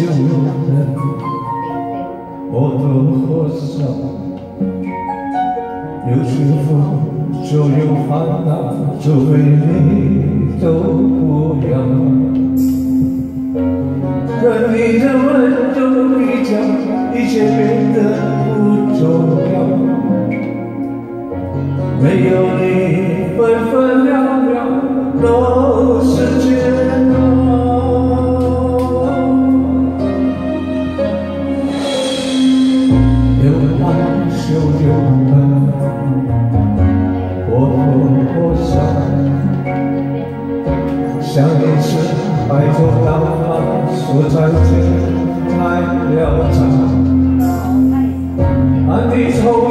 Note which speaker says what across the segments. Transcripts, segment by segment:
Speaker 1: 就有的，或多或少，有时候就有烦恼，除非你都不要。可你的温柔已将一切变得不重要，没有你分分秒秒都。白头到老说再见太潦草岸边说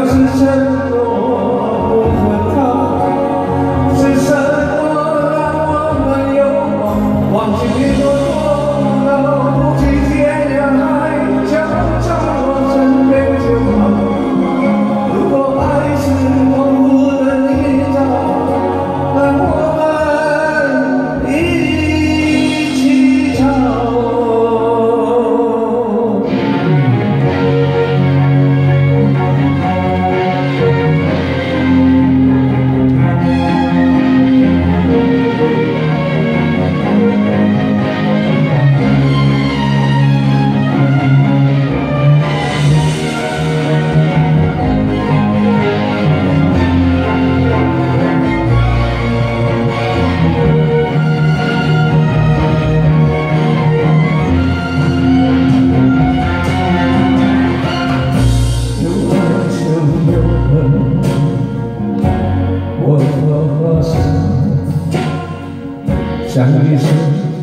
Speaker 1: 有时。想一生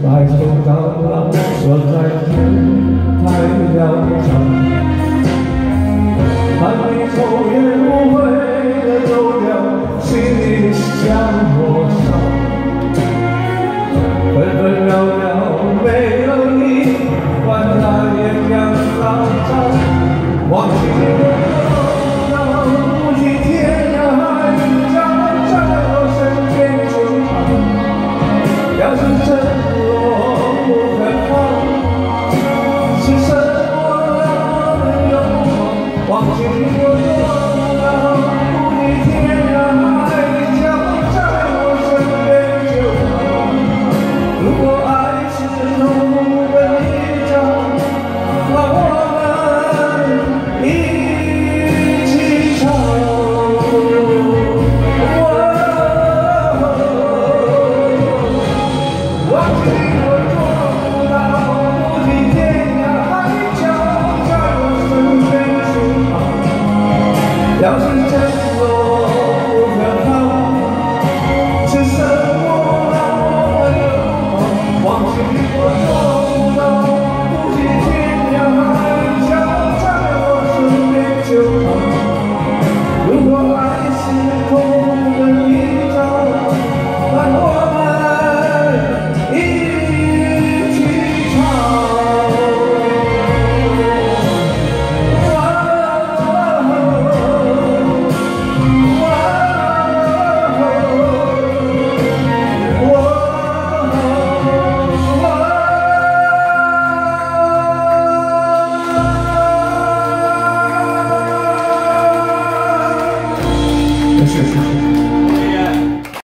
Speaker 1: 白头到老，坐在天太遥望，伴你抽烟。两腿支